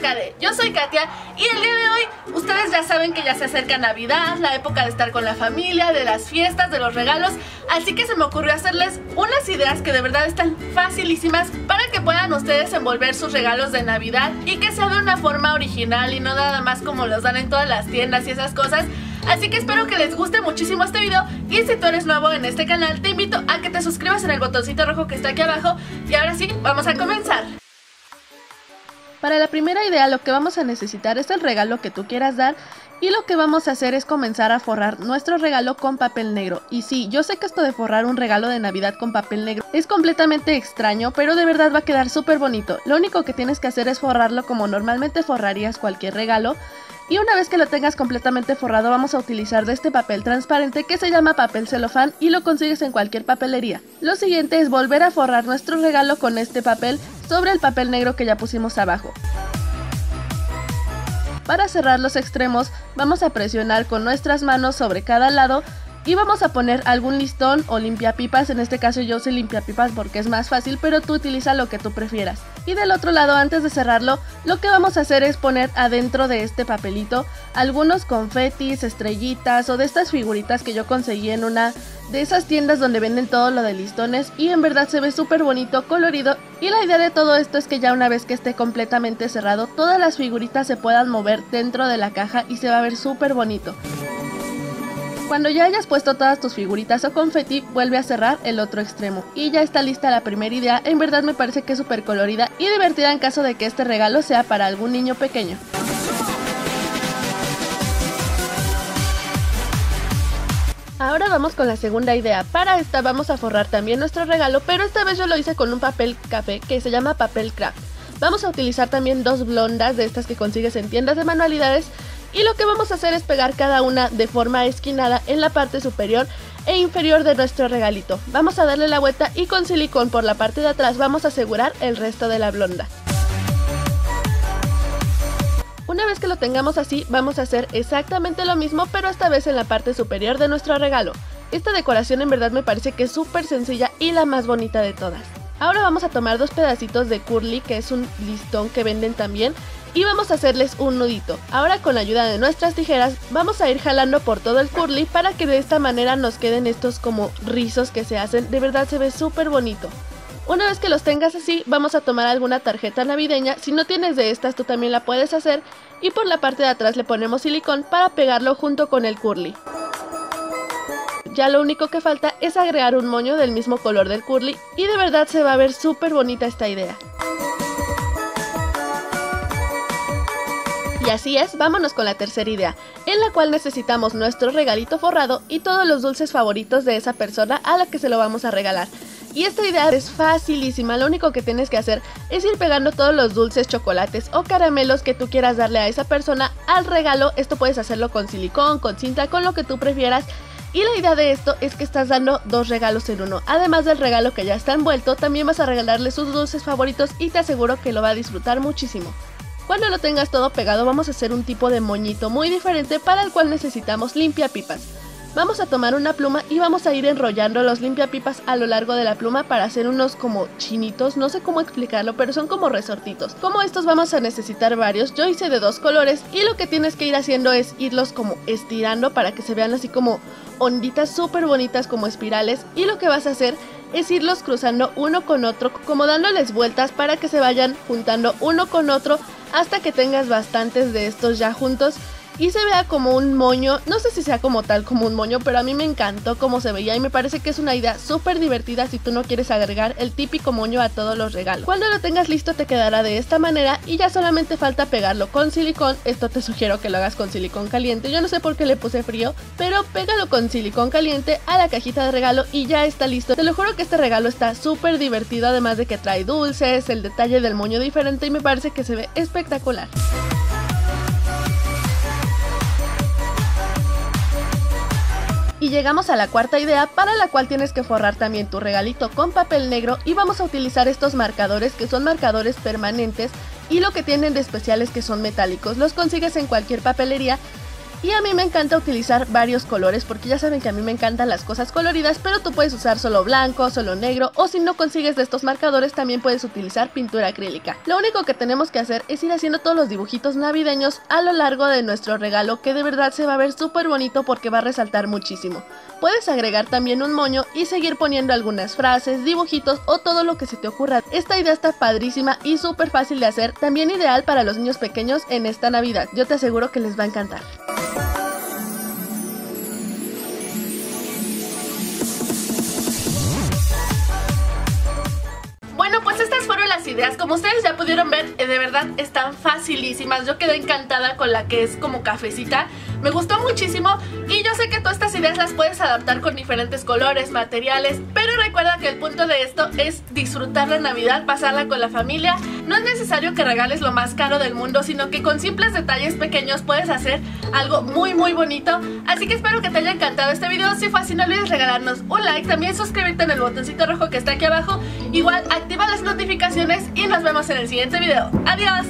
acerca de. Yo soy Katia y el día de hoy ustedes ya saben que ya se acerca Navidad, la época de estar con la familia, de las fiestas, de los regalos, así que se me ocurrió hacerles unas ideas que de verdad están facilísimas para que puedan ustedes envolver sus regalos de Navidad y que sea de una forma original y no nada más como los dan en todas las tiendas y esas cosas. Así que espero que les guste muchísimo este video y si tú eres nuevo en este canal te invito a que te suscribas en el botoncito rojo que está aquí abajo y ahora sí, vamos a comenzar. Para la primera idea lo que vamos a necesitar es el regalo que tú quieras dar y lo que vamos a hacer es comenzar a forrar nuestro regalo con papel negro. Y sí, yo sé que esto de forrar un regalo de Navidad con papel negro es completamente extraño, pero de verdad va a quedar súper bonito. Lo único que tienes que hacer es forrarlo como normalmente forrarías cualquier regalo. Y una vez que lo tengas completamente forrado vamos a utilizar de este papel transparente que se llama papel celofán y lo consigues en cualquier papelería. Lo siguiente es volver a forrar nuestro regalo con este papel sobre el papel negro que ya pusimos abajo. Para cerrar los extremos vamos a presionar con nuestras manos sobre cada lado y vamos a poner algún listón o limpiapipas, en este caso yo uso limpiapipas porque es más fácil, pero tú utiliza lo que tú prefieras. Y del otro lado, antes de cerrarlo, lo que vamos a hacer es poner adentro de este papelito algunos confetis, estrellitas o de estas figuritas que yo conseguí en una de esas tiendas donde venden todo lo de listones y en verdad se ve súper bonito, colorido y la idea de todo esto es que ya una vez que esté completamente cerrado, todas las figuritas se puedan mover dentro de la caja y se va a ver súper bonito. Cuando ya hayas puesto todas tus figuritas o confeti, vuelve a cerrar el otro extremo. Y ya está lista la primera idea, en verdad me parece que es súper colorida y divertida en caso de que este regalo sea para algún niño pequeño. Ahora vamos con la segunda idea. Para esta vamos a forrar también nuestro regalo, pero esta vez yo lo hice con un papel café que se llama papel craft. Vamos a utilizar también dos blondas de estas que consigues en tiendas de manualidades y lo que vamos a hacer es pegar cada una de forma esquinada en la parte superior e inferior de nuestro regalito. Vamos a darle la vuelta y con silicón por la parte de atrás vamos a asegurar el resto de la blonda. Una vez que lo tengamos así, vamos a hacer exactamente lo mismo, pero esta vez en la parte superior de nuestro regalo. Esta decoración en verdad me parece que es súper sencilla y la más bonita de todas. Ahora vamos a tomar dos pedacitos de curly, que es un listón que venden también, y vamos a hacerles un nudito. Ahora con la ayuda de nuestras tijeras vamos a ir jalando por todo el curly para que de esta manera nos queden estos como rizos que se hacen, de verdad se ve súper bonito. Una vez que los tengas así, vamos a tomar alguna tarjeta navideña, si no tienes de estas tú también la puedes hacer, y por la parte de atrás le ponemos silicón para pegarlo junto con el curly. Ya lo único que falta es agregar un moño del mismo color del curly y de verdad se va a ver súper bonita esta idea. Y así es, vámonos con la tercera idea, en la cual necesitamos nuestro regalito forrado y todos los dulces favoritos de esa persona a la que se lo vamos a regalar. Y esta idea es facilísima, lo único que tienes que hacer es ir pegando todos los dulces, chocolates o caramelos que tú quieras darle a esa persona al regalo. Esto puedes hacerlo con silicón, con cinta, con lo que tú prefieras. Y la idea de esto es que estás dando dos regalos en uno. Además del regalo que ya está envuelto, también vas a regalarle sus dulces favoritos y te aseguro que lo va a disfrutar muchísimo. Cuando lo tengas todo pegado vamos a hacer un tipo de moñito muy diferente para el cual necesitamos limpia pipas. Vamos a tomar una pluma y vamos a ir enrollando los limpiapipas a lo largo de la pluma para hacer unos como chinitos, no sé cómo explicarlo, pero son como resortitos. Como estos vamos a necesitar varios, yo hice de dos colores y lo que tienes que ir haciendo es irlos como estirando para que se vean así como onditas súper bonitas como espirales y lo que vas a hacer es irlos cruzando uno con otro, como dándoles vueltas para que se vayan juntando uno con otro hasta que tengas bastantes de estos ya juntos y se vea como un moño, no sé si sea como tal como un moño, pero a mí me encantó cómo se veía y me parece que es una idea súper divertida si tú no quieres agregar el típico moño a todos los regalos. Cuando lo tengas listo te quedará de esta manera y ya solamente falta pegarlo con silicón, esto te sugiero que lo hagas con silicón caliente, yo no sé por qué le puse frío, pero pégalo con silicón caliente a la cajita de regalo y ya está listo. Te lo juro que este regalo está súper divertido además de que trae dulces, el detalle del moño diferente y me parece que se ve espectacular. Y llegamos a la cuarta idea para la cual tienes que forrar también tu regalito con papel negro y vamos a utilizar estos marcadores que son marcadores permanentes y lo que tienen de especial es que son metálicos. Los consigues en cualquier papelería Y a mí me encanta utilizar varios colores porque ya saben que a mí me encantan las cosas coloridas, pero tú puedes usar solo blanco, solo negro o si no consigues de estos marcadores también puedes utilizar pintura acrílica. Lo único que tenemos que hacer es ir haciendo todos los dibujitos navideños a lo largo de nuestro regalo que de verdad se va a ver súper bonito porque va a resaltar muchísimo. Puedes agregar también un moño y seguir poniendo algunas frases, dibujitos o todo lo que se te ocurra. Esta idea está padrísima y súper fácil de hacer, también ideal para los niños pequeños en esta Navidad. Yo te aseguro que les va a encantar. Ideas. Como ustedes ya pudieron ver, eh, de verdad están facilísimas. Yo quedé encantada con la que es como cafecita. Me gustó muchísimo y yo sé que todas estas ideas las puedes adaptar con diferentes colores, materiales, pero recuerda que el punto de esto es disfrutar la Navidad, pasarla con la familia. No es necesario que regales lo más caro del mundo, sino que con simples detalles pequeños puedes hacer algo muy muy bonito. Así que espero que te haya encantado este video. Si fue así, no olvides regalarnos un like, también suscribirte en el botoncito rojo que está aquí abajo. Igual activa las notificaciones y nos vemos en el siguiente video. ¡Adiós!